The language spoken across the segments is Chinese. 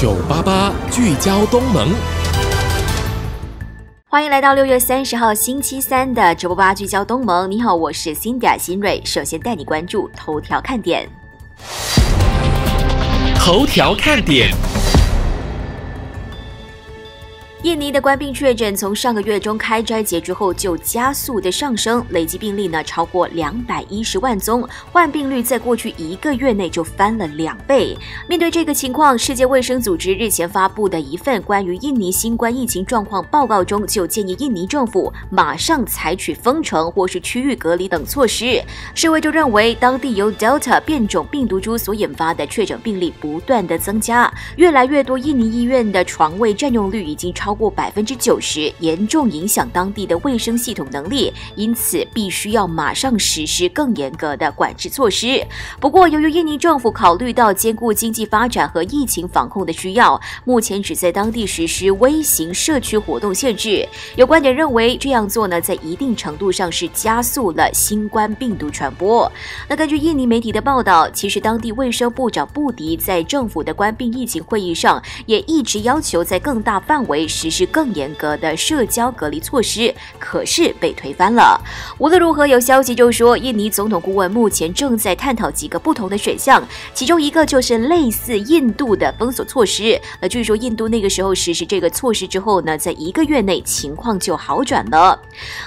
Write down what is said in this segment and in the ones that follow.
九八八聚焦东盟，欢迎来到六月三十号星期三的直播八聚焦东盟。你好，我是 Cindy 新蕊。首先带你关注头条看点。头条看点。印尼的官病确诊从上个月中开斋节之后就加速的上升，累计病例呢超过两百一十万宗，患病率在过去一个月内就翻了两倍。面对这个情况，世界卫生组织日前发布的一份关于印尼新冠疫情状况报告中，就建议印尼政府马上采取封城或是区域隔离等措施。世卫就认为，当地由 Delta 变种病毒株所引发的确诊病例不断的增加，越来越多印尼医院的床位占用率已经超。过百分之九十，严重影响当地的卫生系统能力，因此必须要马上实施更严格的管制措施。不过，由于印尼政府考虑到兼顾经济发展和疫情防控的需要，目前只在当地实施微型社区活动限制。有观点认为，这样做呢，在一定程度上是加速了新冠病毒传播。那根据印尼媒体的报道，其实当地卫生部长布迪在政府的官病疫情会议上，也一直要求在更大范围。实施更严格的社交隔离措施，可是被推翻了。无论如何，有消息就说，印尼总统顾问目前正在探讨几个不同的选项，其中一个就是类似印度的封锁措施。那据说印度那个时候实施这个措施之后呢，在一个月内情况就好转了。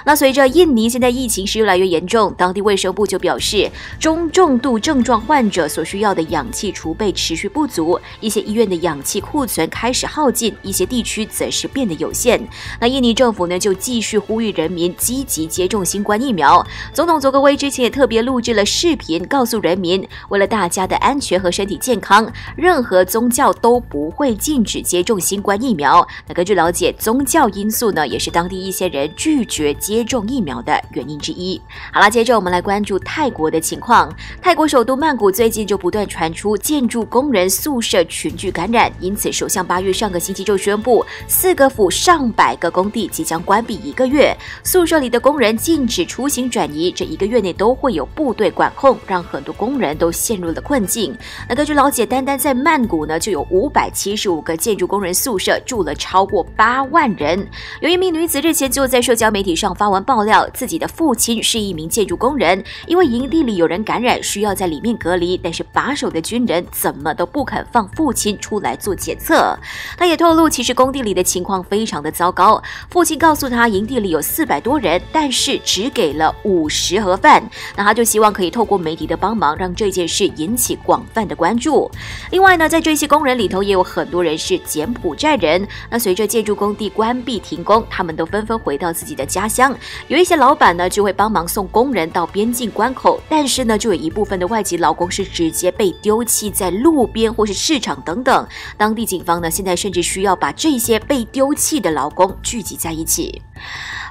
那随着印尼现在疫情是越来越严重，当地卫生部就表示，中重度症状患者所需要的氧气储备持续不足，一些医院的氧气库存开始耗尽，一些地区则是。是变得有限。那印尼政府呢，就继续呼吁人民积极接种新冠疫苗。总统佐科威之前也特别录制了视频，告诉人民，为了大家的安全和身体健康，任何宗教都不会禁止接种新冠疫苗。那根据了解，宗教因素呢，也是当地一些人拒绝接种疫苗的原因之一。好了，接着我们来关注泰国的情况。泰国首都曼谷最近就不断传出建筑工人宿舍群聚感染，因此首相八月上个星期就宣布四。四个府上百个工地即将关闭一个月，宿舍里的工人禁止出行转移，这一个月内都会有部队管控，让很多工人都陷入了困境。那根据了解，单单在曼谷呢，就有五百七十五个建筑工人宿舍，住了超过八万人。有一名女子日前就在社交媒体上发文爆料，自己的父亲是一名建筑工人，因为营地里有人感染，需要在里面隔离，但是把守的军人怎么都不肯放父亲出来做检测。他也透露，其实工地里的情情况非常的糟糕。父亲告诉他，营地里有四百多人，但是只给了五十盒饭。那他就希望可以透过媒体的帮忙，让这件事引起广泛的关注。另外呢，在这些工人里头，也有很多人是柬埔寨人。那随着建筑工地关闭停工，他们都纷纷回到自己的家乡。有一些老板呢，就会帮忙送工人到边境关口，但是呢，就有一部分的外籍劳工是直接被丢弃在路边或是市场等等。当地警方呢，现在甚至需要把这些被丢弃的劳工聚集在一起。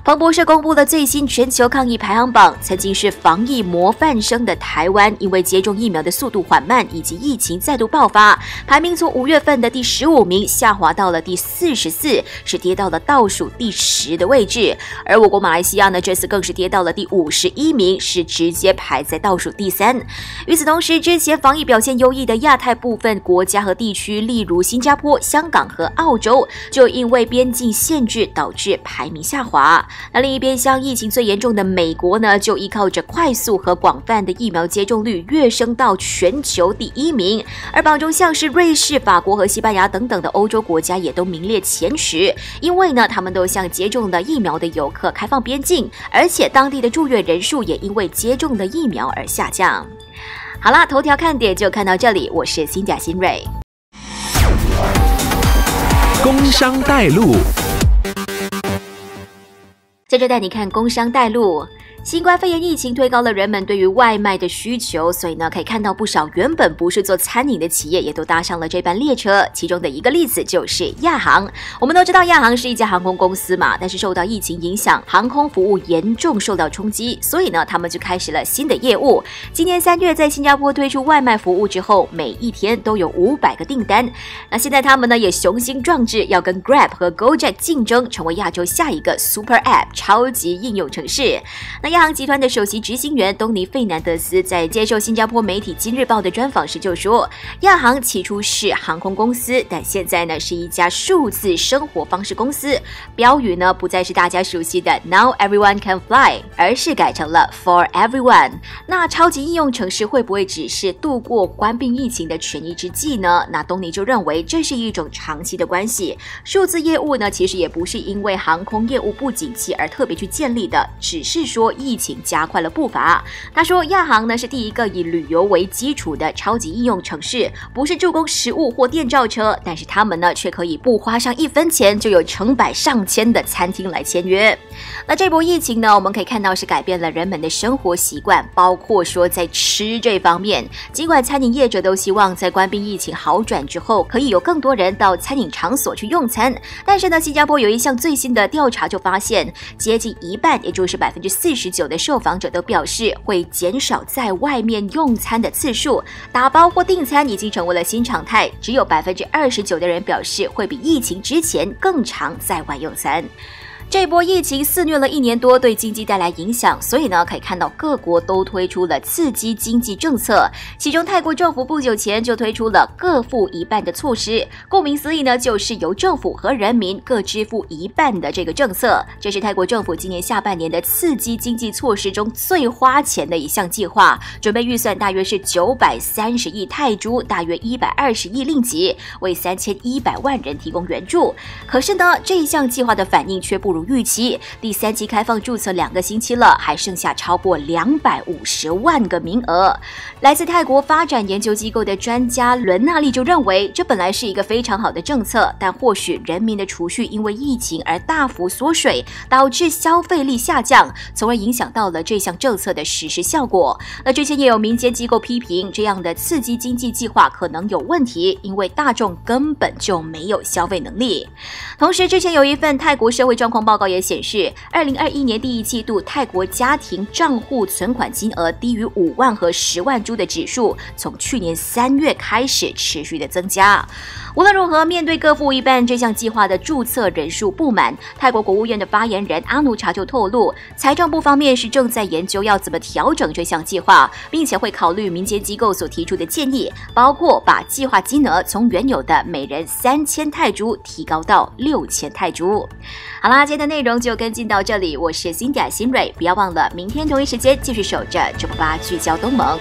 彭博社公布了最新全球抗疫排行榜，曾经是防疫模范生的台湾，因为接种疫苗的速度缓慢，以及疫情再度爆发，排名从五月份的第十五名下滑到了第四十四，是跌到了倒数第十的位置。而我国马来西亚呢，这次更是跌到了第五十一名，是直接排在倒数第三。与此同时，之前防疫表现优异的亚太部分国家和地区，例如新加坡、香港和澳洲，就因为边境限制导致排名下下滑。那另一边，像疫情最严重的美国呢，就依靠着快速和广泛的疫苗接种率跃升到全球第一名。而榜中像是瑞士、法国和西班牙等等的欧洲国家也都名列前十，因为呢，他们都向接种了疫苗的游客开放边境，而且当地的住院人数也因为接种了疫苗而下降。好啦，头条看点就看到这里，我是新甲新瑞，工商带路。在这带你看工商带路。新冠肺炎疫情推高了人们对于外卖的需求，所以呢，可以看到不少原本不是做餐饮的企业也都搭上了这班列车。其中的一个例子就是亚航。我们都知道亚航是一家航空公司嘛，但是受到疫情影响，航空服务严重受到冲击，所以呢，他们就开始了新的业务。今年三月在新加坡推出外卖服务之后，每一天都有五百个订单。那现在他们呢也雄心壮志要跟 Grab 和 Gojek 竞争，成为亚洲下一个 Super App 超级应用城市。那那亚航集团的首席执行员东尼费南德斯在接受新加坡媒体《今日报》的专访时就说，亚航起初是航空公司，但现在呢是一家数字生活方式公司。标语呢不再是大家熟悉的 “Now everyone can fly”，而是改成了 “For everyone”。那超级应用城市会不会只是度过关闭疫情的权宜之计呢？那东尼就认为这是一种长期的关系。数字业务呢，其实也不是因为航空业务不景气而特别去建立的，只是说疫情加快了步伐。他说，亚航呢是第一个以旅游为基础的超级应用城市，不是助攻食物或电召车，但是他们呢却可以不花上一分钱就有成百上千的餐厅来签约。那这波疫情呢，我们可以看到是改变了人们的生活习惯，包括说在吃这方面。尽管餐饮业者都希望在关闭疫情好转之后，可以有更多人到餐饮场所去用餐，但是呢，新加坡有一项最新的调查就发现，接近一半，也就是百分之四十九的受访者都表示会减少在外面用餐的次数，打包或订餐已经成为了新常态。只有百分之二十九的人表示会比疫情之前更常在外用餐。这波疫情肆虐了一年多，对经济带来影响，所以呢，可以看到各国都推出了刺激经济政策。其中，泰国政府不久前就推出了各付一半的措施，顾名思义呢，就是由政府和人民各支付一半的这个政策。这是泰国政府今年下半年的刺激经济措施中最花钱的一项计划，准备预算大约是九百三十亿泰铢，大约一百二十亿令吉，为三千一百万人提供援助。可是呢，这一项计划的反应却不如。预期第三期开放注册两个星期了，还剩下超过两百五十万个名额。来自泰国发展研究机构的专家伦纳利就认为，这本来是一个非常好的政策，但或许人民的储蓄因为疫情而大幅缩水，导致消费力下降，从而影响到了这项政策的实施效果。那之前也有民间机构批评，这样的刺激经济计划可能有问题，因为大众根本就没有消费能力。同时，之前有一份泰国社会状况报报告也显示，二零二一年第一季度泰国家庭账户存款金额低于五万和十万株的指数，从去年三月开始持续的增加。无论如何，面对各付一半这项计划的注册人数不满，泰国国务院的发言人阿努查就透露，财政部方面是正在研究要怎么调整这项计划，并且会考虑民间机构所提出的建议，包括把计划金额从原有的每人三千泰铢提高到六千泰铢。好啦，今天的内容就跟进到这里，我是辛迪亚新蕊，不要忘了明天同一时间继续守着九八聚焦东盟。